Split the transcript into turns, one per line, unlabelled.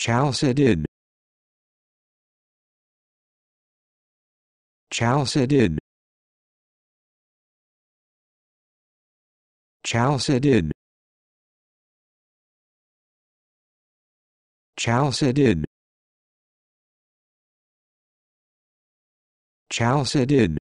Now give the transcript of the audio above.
Chalcedon Chalcedon Chalcedon Chalcedon Chalcedon